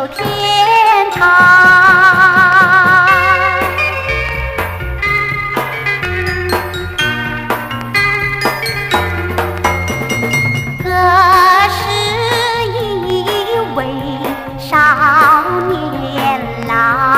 有天堂。何是一位少年郎？